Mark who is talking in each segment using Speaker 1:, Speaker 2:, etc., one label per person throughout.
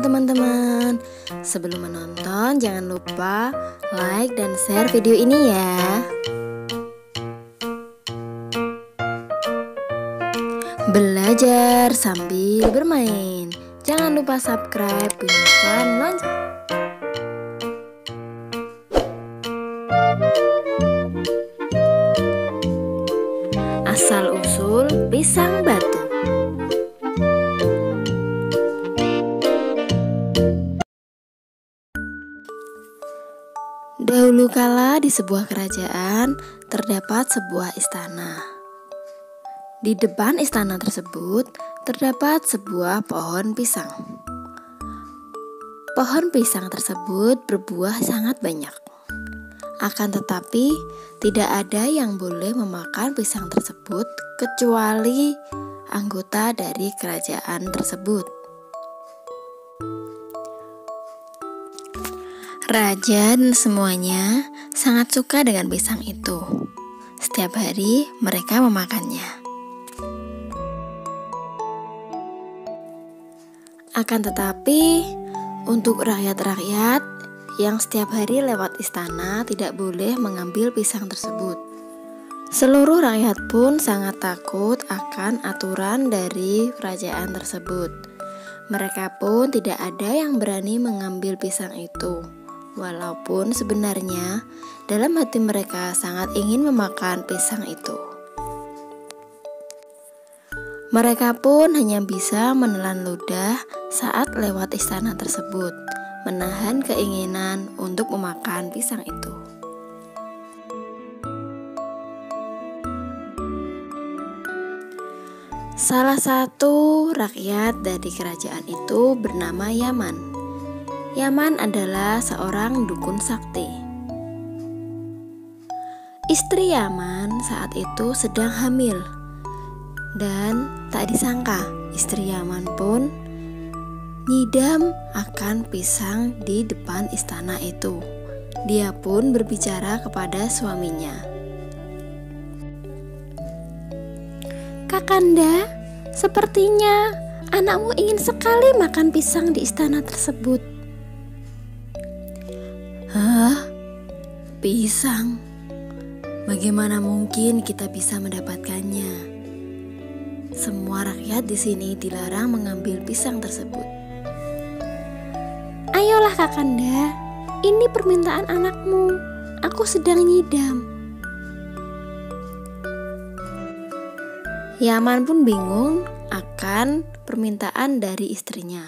Speaker 1: teman-teman. Sebelum menonton, jangan lupa like dan share video ini ya. Belajar sambil bermain. Jangan lupa subscribe, bunyikan lonceng. Asal-usul pisang batu. Dahulu kala di sebuah kerajaan terdapat sebuah istana. Di depan istana tersebut terdapat sebuah pohon pisang. Pohon pisang tersebut berbuah sangat banyak. Akan tetapi, tidak ada yang boleh memakan pisang tersebut kecuali anggota dari kerajaan tersebut. Raja dan semuanya sangat suka dengan pisang itu. Setiap hari mereka memakannya. Akan tetapi, untuk rakyat-rakyat yang setiap hari lewat istana tidak boleh mengambil pisang tersebut. Seluruh rakyat pun sangat takut akan aturan dari kerajaan tersebut. Mereka pun tidak ada yang berani mengambil pisang itu. Walaupun sebenarnya dalam hati mereka sangat ingin memakan pisang itu. Mereka pun hanya bisa menelan ludah saat lewat istana tersebut, menahan keinginan untuk memakan pisang itu. Salah satu rakyat dari kerajaan itu bernama Yaman. Yaman adalah seorang dukun sakti. Istri Yaman saat itu sedang hamil dan tak disangka istri Yaman pun nyidam akan pisang di depan istana itu. Dia pun berbicara kepada suaminya. Kakanda, sepertinya anakmu ingin sekali makan pisang di istana tersebut.
Speaker 2: Pisang? Bagaimana mungkin kita bisa mendapatkannya? Semua rakyat di sini dilarang mengambil pisang tersebut.
Speaker 1: Ayolah Kakanda, ini permintaan anakmu. Aku sedang nyidam. Yaman pun bingung akan permintaan dari istrinya.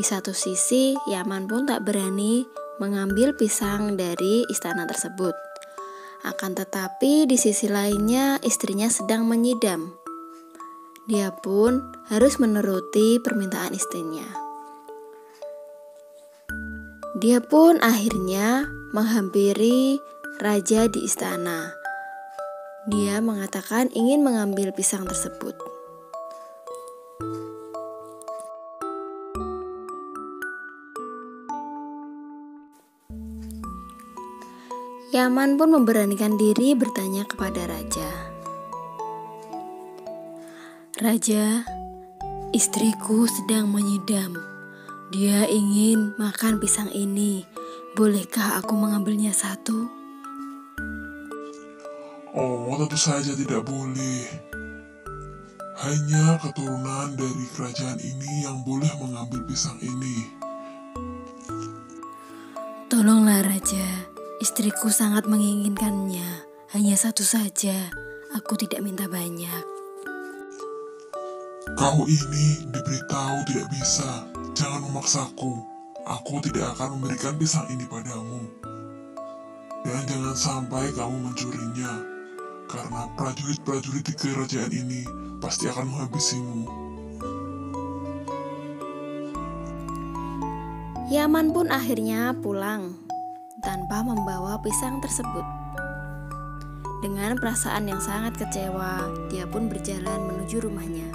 Speaker 1: Di satu sisi, Yaman pun tak berani mengambil pisang dari istana tersebut. Akan tetapi, di sisi lainnya, istrinya sedang menyidam. Dia pun harus menuruti permintaan istrinya. Dia pun akhirnya menghampiri raja di istana. Dia mengatakan ingin mengambil pisang tersebut. Yaman pun memberanikan diri bertanya kepada raja.
Speaker 2: Raja, istriku sedang menyidam. Dia ingin makan pisang ini. Bolehkah aku mengambilnya satu?
Speaker 3: Oh, tentu saja tidak boleh. Hanya keturunan dari kerajaan ini yang boleh mengambil pisang ini.
Speaker 2: Tolonglah, Raja. Istriku sangat menginginkannya, hanya satu saja. Aku tidak minta banyak.
Speaker 3: Kau ini diberitahu tidak bisa. Jangan memaksaku. Aku tidak akan memberikan pisang ini padamu. Dan jangan sampai kamu mencurinya. Karena prajurit-prajurit di kerajaan ini pasti akan menghabisimu.
Speaker 1: Yaman pun akhirnya pulang tanpa membawa pisang tersebut. Dengan perasaan yang sangat kecewa, dia pun berjalan menuju rumahnya.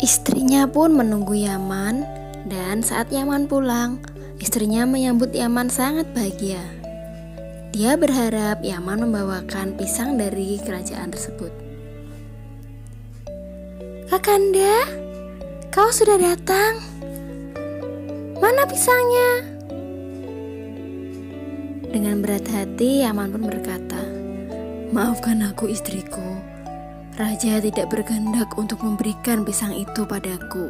Speaker 1: Istrinya pun menunggu Yaman, dan saat Yaman pulang, istrinya menyambut Yaman sangat bahagia. Dia berharap Yaman membawakan pisang dari kerajaan tersebut. Kakanda, kau sudah datang. Mana pisangnya? Dengan berat hati, Yaman pun berkata,
Speaker 2: Maafkan aku istriku, Raja tidak berkehendak untuk memberikan pisang itu padaku.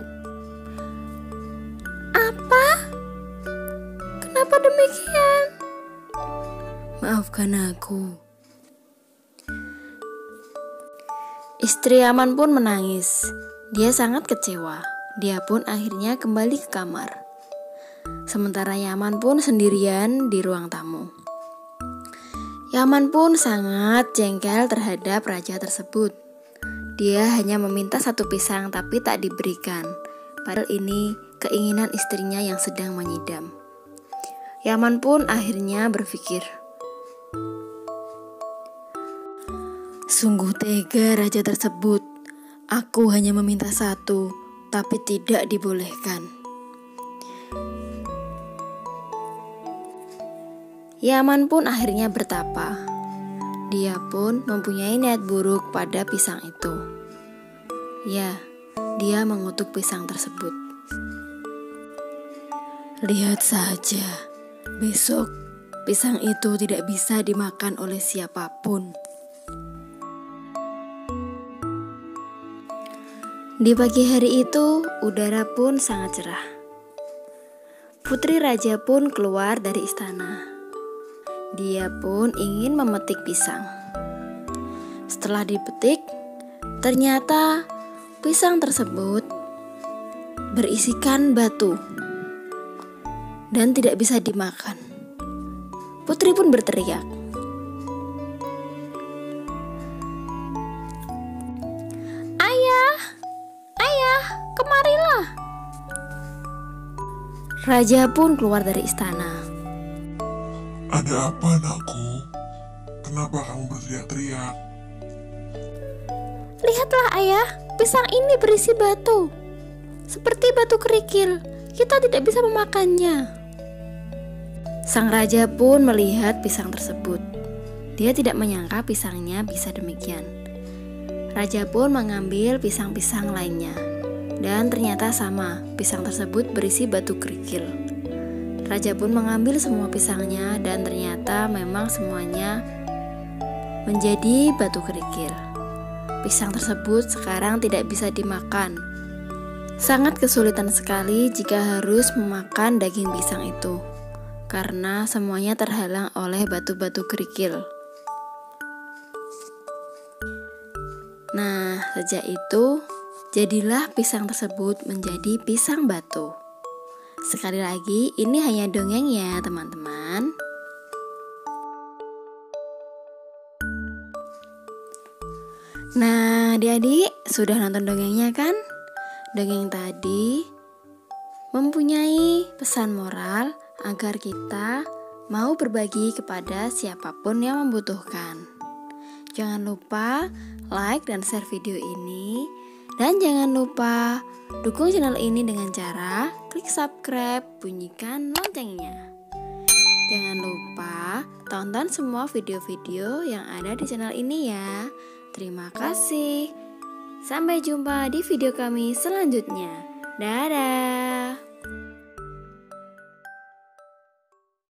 Speaker 1: Apa? Kenapa demikian?
Speaker 2: Maafkan aku.
Speaker 1: Istri Yaman pun menangis. Dia sangat kecewa. Dia pun akhirnya kembali ke kamar. Sementara Yaman pun sendirian di ruang tamu. Yaman pun sangat jengkel terhadap raja tersebut. Dia hanya meminta satu pisang tapi tak diberikan. Padahal ini keinginan istrinya yang sedang menyidam. Yaman pun akhirnya berpikir,
Speaker 2: Sungguh tega raja tersebut. Aku hanya meminta satu, tapi tidak dibolehkan.
Speaker 1: Yaman pun akhirnya bertapa. Dia pun mempunyai niat buruk pada pisang itu. Ya, dia mengutuk pisang tersebut.
Speaker 2: Lihat saja, besok pisang itu tidak bisa dimakan oleh siapa pun.
Speaker 1: Di pagi hari itu, udara pun sangat cerah. Putri raja pun keluar dari istana. Dia pun ingin memetik pisang. Setelah dipetik, ternyata pisang tersebut berisikan batu dan tidak bisa dimakan. Putri pun berteriak. Ayah, ayah, kemarilah. Raja pun keluar dari istana.
Speaker 3: Ada apa anakku? Kenapa kamu berteriak-teriak?
Speaker 1: Lihatlah ayah, pisang ini berisi batu. Seperti batu kerikil, kita tidak bisa memakannya. Sang raja pun melihat pisang tersebut. Dia tidak menyangka pisangnya bisa demikian. Raja pun mengambil pisang-pisang lainnya. Dan ternyata sama, pisang tersebut berisi batu kerikil. Raja pun mengambil semua pisangnya dan ternyata memang semuanya menjadi batu kerikil. Pisang tersebut sekarang tidak bisa dimakan. Sangat kesulitan sekali jika harus memakan daging pisang itu, karena semuanya terhalang oleh batu-batu kerikil. Nah, sejak itu jadilah pisang tersebut menjadi pisang batu. Sekali lagi, ini hanya dongeng ya, teman-teman. Nah, adik-adik sudah nonton dongengnya kan? Dongeng tadi mempunyai pesan moral agar kita mau berbagi kepada siapa pun yang membutuhkan. Jangan lupa like dan share video ini dan jangan lupa dukung channel ini dengan cara klik subscribe, bunyikan loncengnya. Jangan lupa tonton semua video-video yang ada di channel ini ya. Terima kasih. Sampai jumpa di video kami selanjutnya. Dadah.